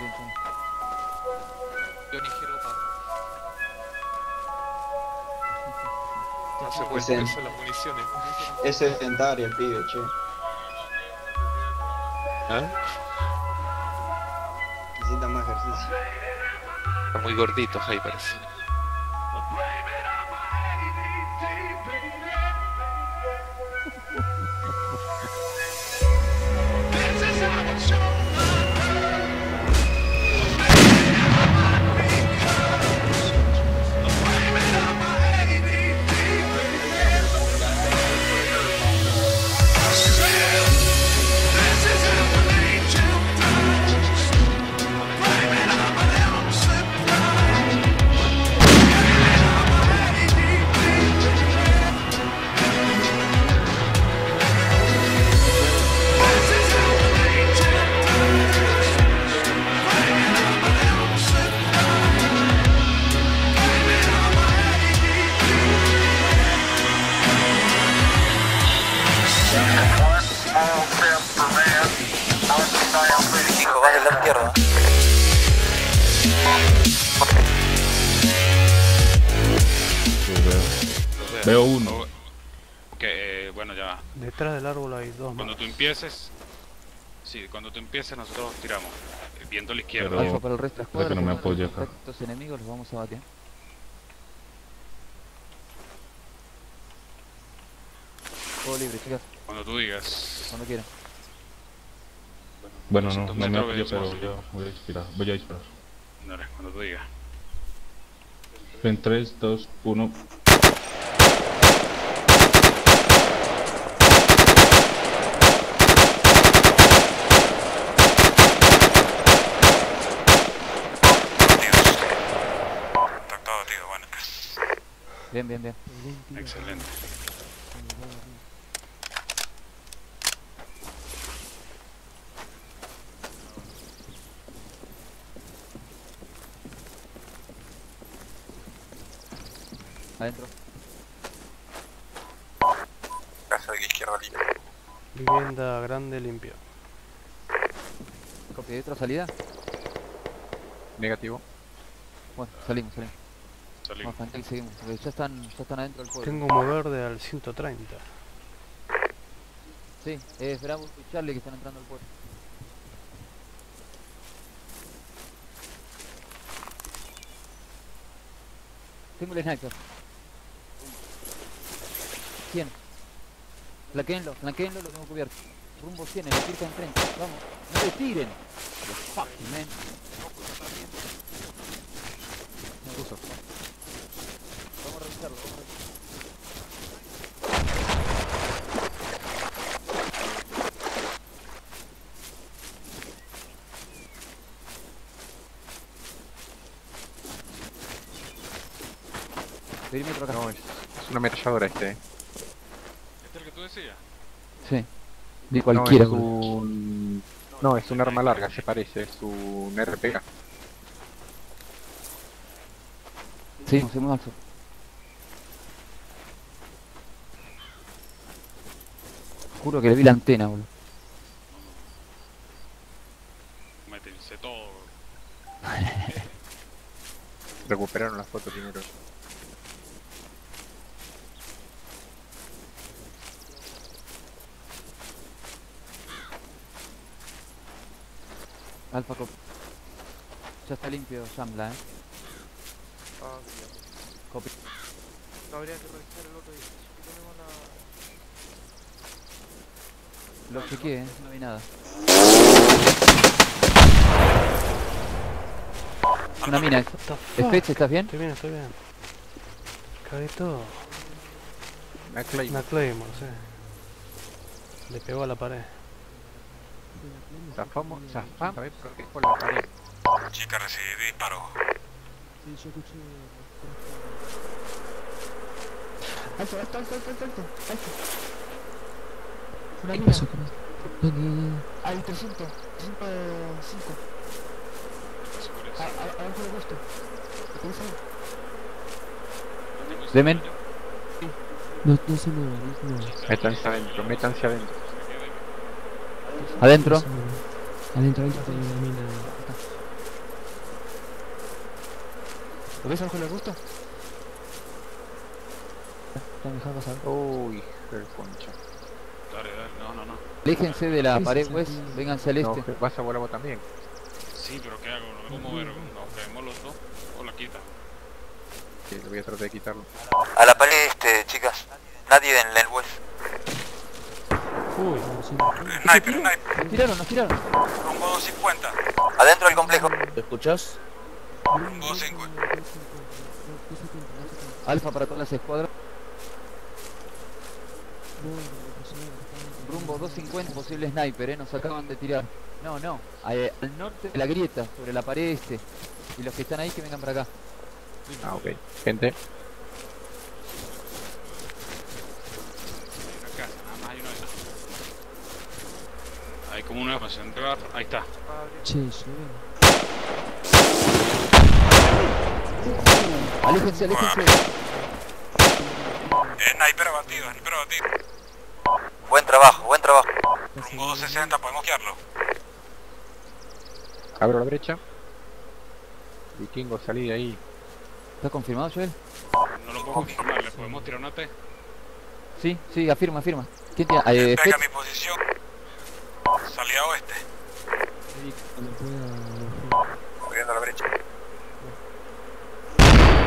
Bien, Johnny. Jeropa. No se puede Ese- eso las municiones. Es sedentario el pibe, che. ¿Ah? Necesita más ejercicio. Está muy gordito, ahí parece. Que, eh, bueno, ya va. Detrás del árbol hay dos más. Cuando tú empieces... Sí, cuando tú empieces nosotros tiramos. eh, Viendo a la izquierda. Pero- Alfa para el resto de que no me encuentran acá. enemigos los vamos a batear. Juego libre, chicas, Cuando tú digas. cuando quieran. Bueno, no, 200 no me apoyo, pero yo voy a disparar. Voy a disparar. Dale, cuando tú digas. En 3, 2, 1. Bien, bien, bien. Excelente. Adentro. Casa de izquierda libre. Vivienda grande limpia. Copia de otra salida. Negativo. Bueno, salimos, salimos. Salimos. Vamos, tranquilo, seguimos. ya están, ya están adentro del pueblo. Tengo mover de al 130. Sí, es Bravo y Charlie que están entrando al pueblo. Tengo el sniper. 100. Flanqueenlo, flanqueenlo, lo tengo cubierto. Rumbo 100, en la circa enfrente. Vamos, no le tiren. The fucking man. Puso. Vamos a revisarlo, vamos a revisarlo. Perímetro acá. No, es, es una ametralladora este. eh. ¿Este es el que tú decías? Sí. De cualquiera, no, es boludo. un... No, es un arma larga, se parece, es un RPG. Sí, hacemos alto. Juro que le vi la antena, boludo. Métense todo. Recuperaron las fotos primero. Alfa cop. Ya está limpio Shambla, eh. Ah, bien. Copy. No habría que revisar el otro edificio que tenemos la... Lo chequeé, eh. No vi nada. Una mina. Spetz, ¿estás bien? Estoy bien, estoy bien. Cagué todo. Una Claymore, sí. Le pegó a la pared. Zafamos, zafamos, ¿sabes por qué? Por la pared. Chica, recibí disparo. Alto, alto, alto, alto, alto, alto, alto. Una ¿Qué pasó? ¿Dónde? Al 300, 305. A- a- Abajo del busto. ¿Lo? Demen. No, no se mueva, no se mueva. Métanse adentro, métanse adentro. Adentro. Adentro, adentro con la mina. ¿Lo ves algo en el gusto? Pasar. Uy, el concha. Dale, dale, no, no, no. Aléjense de la pared, pues. Vénganse al este. No, vas a volar vos también. Sí, pero ¿qué hago? No me puedo mover. Nos caemos los dos. O la quita. Sí, lo voy a tratar de quitarlo. A la pared, este, chicas. Nadie en el west. Uy, Sniper, sniper. Nos tiraron, nos tiraron. Rumbo 250. Adentro del complejo. ¿Te escuchás? Rumbo 250. Alfa para todas las escuadras. Rumbo 250, posible sniper, eh, nos acaban de tirar. No, no, eh, al norte de la grieta, sobre la pared este. Y los que están ahí que vengan para acá. Ah, ok. Gente, Hay una casa, nada más hay una casa. Hay como una de bar. Ahí está. Che, lleven. Aléjense, aléjense. Sniper abatido, sniper abatido. Buen trabajo, buen trabajo. Rumbo 260, podemos guiarlo. abro la brecha. Vikingo, salí de ahí. ¿Está confirmado, Joel? No lo puedo confirmar. ¿Le podemos tirar una T? Sí, sí, afirma, afirma. ¿Quién tiene? Eh, Pega Fetch. mi posición. Salida oeste. Abriendo la brecha.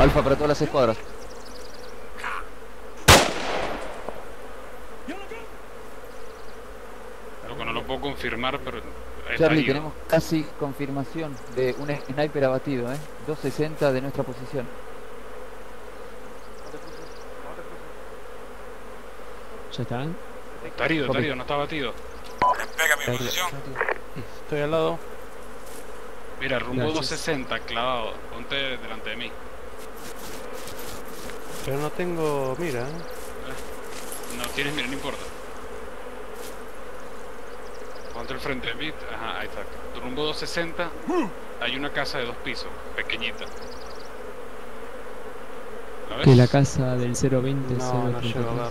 Alfa para todas las escuadras. Lo que no lo puedo confirmar, pero. Charlie, tenemos casi confirmación de un sniper abatido, ¿eh? 260 de nuestra posición. ¿Ya están? Está herido, está herido, no está batido. Pega mi posición. estoy al lado. Mira, rumbo Gracias. 260, clavado. Ponte delante de mí. Pero no tengo mira, ¿eh? No tienes, mira, no importa. Ponte el frente de mí. Ajá, ahí está. Rumbo 260. Hay una casa de dos pisos, pequeñita. ¿La ves? Que la casa del 020 No, no llego a 033. verlo,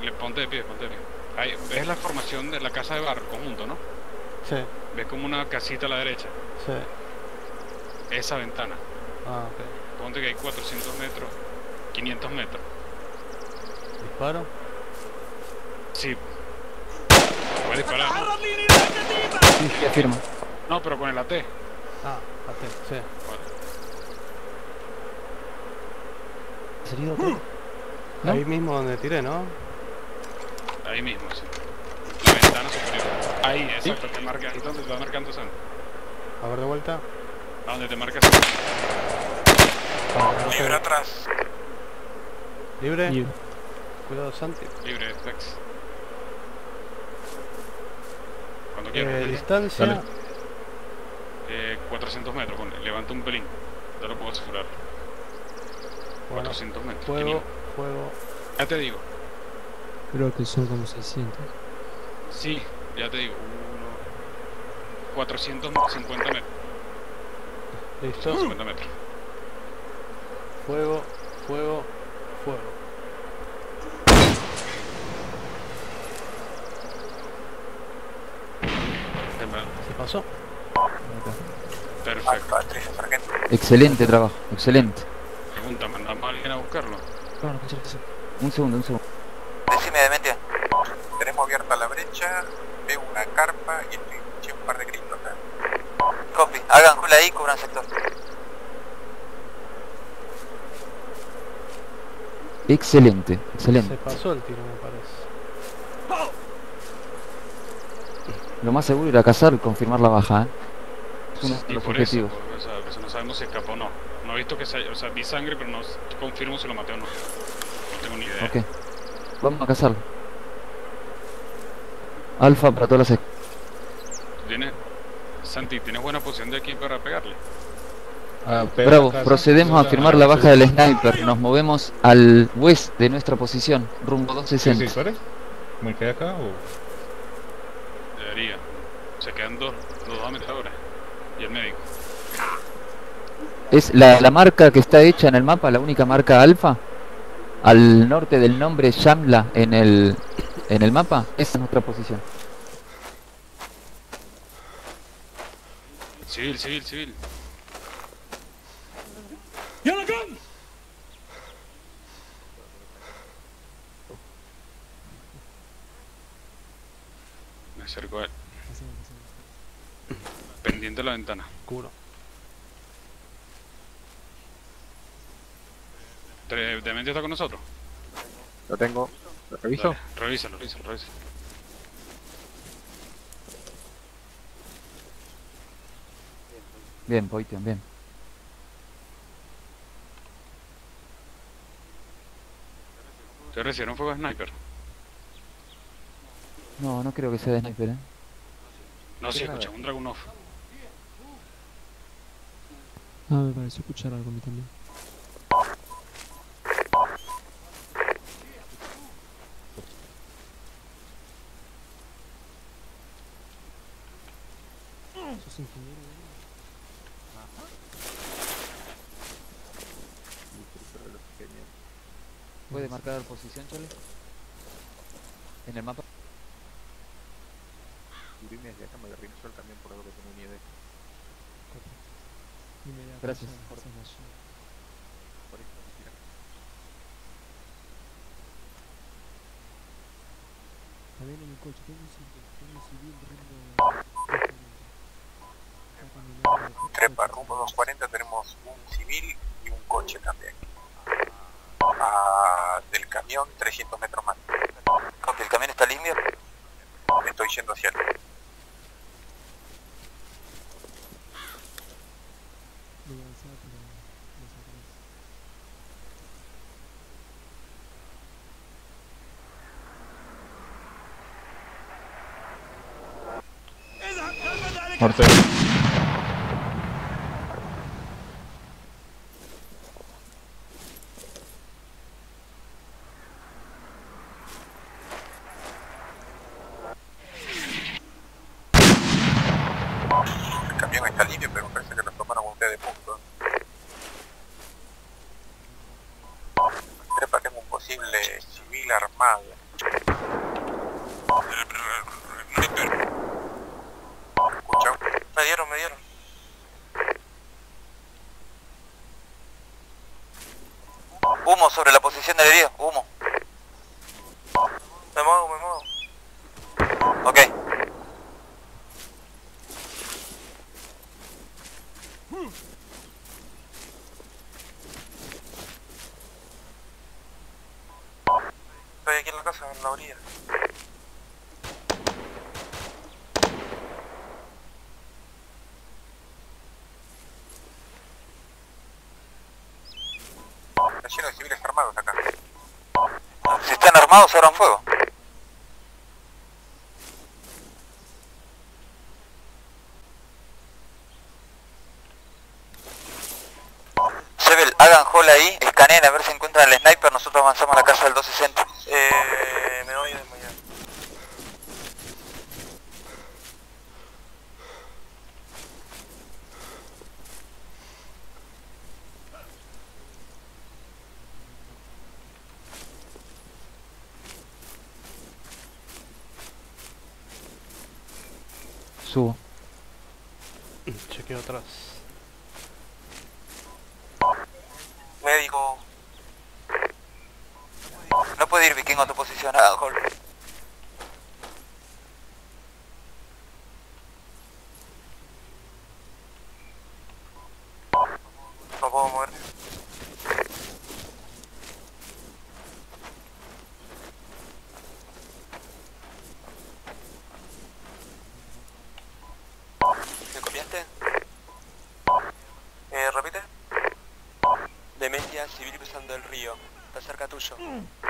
¿eh? Le- Ponte de pie, ponte de pie. Ahí, ¿Ves la formación de la casa de bar, conjunto, no? Sí, ¿Ves como una casita a la derecha? sí. Esa ventana. Ah, ok. Ponte que hay 400 metros, 500 metros. ¿Disparo? Sí. Puedes disparar. ¿no? Sí, sí, afirma. No, pero con el AT. Ah, ate, sí. Vale. ¿Sería otro? ¿No? Ahí mismo donde tiré, ¿no? Ahí mismo, sí. La ventana superior. Ahí, exacto, te marca. ¿Y dónde te va marcando Sam? A ver de vuelta. ¿A dónde te marca Sam? Ah, no Libre sé. atrás. ¿Libre? Cuidado, Santi. Libre, Flex. Cuando Eh, quieras. distancia. Dale. Eh, 400 metros, ponle. levanta un pelín. Te lo puedo asegurar. Bueno, 400 metros. fuego, 500. fuego. Ya te digo. Creo que son como 600. Sí, ya te digo. Uno, 450 metros. Listo. 50 metros. Fuego, fuego, fuego. ¿Se pasó? Perfecto. Alfa, 13, sargento. Excelente trabajo, excelente. Pregunta, ¿mandamos a alguien a buscarlo? Un segundo, un segundo. Decime de mente. Tenemos brecha, veo una carpa y escuché un par de gritos acá. Copy, hagan cola ahí, cubran sector. Excelente, Se excelente. pasó el tiro, me parece. Lo más seguro era cazar y confirmar la baja, ¿eh? Es uno de Y los por eso, objetivos. o sea, pues no sabemos si escapó o no. No he visto que se haya, o sea, vi sangre, pero no confirmo si lo maté o no. No tengo ni idea. Ok. Vamos a cazarlo. Alfa para todas las... ¿Tienes, Santi, ¿tienes buena posición de aquí para pegarle? Ah, Bravo, procedemos a firmar la sí. baja del sniper. Nos movemos al west de nuestra posición, rumbo ¿Sí, sí, 260. dispare? ¿Me quedé acá o...? Debería. Se quedan dos, los dos ametralladores. Y el médico. Es la, la marca que está hecha en el mapa, la única marca alfa, al norte del nombre Shamla en el, en el mapa está en otra posición. Civil, civil, civil. Me acerco a él. Pendiente la ventana. Curo. ¿Demente está con nosotros? Lo tengo. ¿Lo reviso? Dale, Revísalo, revísalo, revísalo. Bien, Poitian, bien. ¿Te recibieron fuego de sniper? No, no creo que sea de sniper, eh. No, sí, escuché un Dragon Off. Ah, me pareció escuchar algo a mí también. ¿Sos ingeniero? ¿Puede marcar posición, Chale? En el mapa. Irene desde acá me agarré sol también por algo que tengo. Dime ya, Gracias. allí. Por eso, mira. A ver en el coche, tengo un civil, tengo un civil rumbo... Trepa, rumbo 240 tenemos un civil y un coche también. Ah, del camión 300 metros más. ¿el camión está limpio? Estoy yendo hacia él. Voy a avanzar, pero no sé atrás. Norte. El camión está limpio, pero me parece que lo tomaron ustedes de punto. Trepa, tengo un posible civil armado. ¿Escuchan? Me dieron, me dieron. Humo posición del herido, humo. Me muevo, me muevo. Ok. Estoy aquí en la casa, en la orilla. Está lleno de civiles armados acá. Si están armados, abran fuego. Sebel, hagan hall ahí, escaneen a ver si encuentran el sniper, nosotros avanzamos a la casa del 260. Eh, me voy a desmayar. Subo. Chequeo atrás. Médico. No puede ir vikingo a tu posición, hagan hall. No puedo mover. ¿Me copiaste? Eh, repite. Demencia civil cruzando el río. Está cerca tuyo.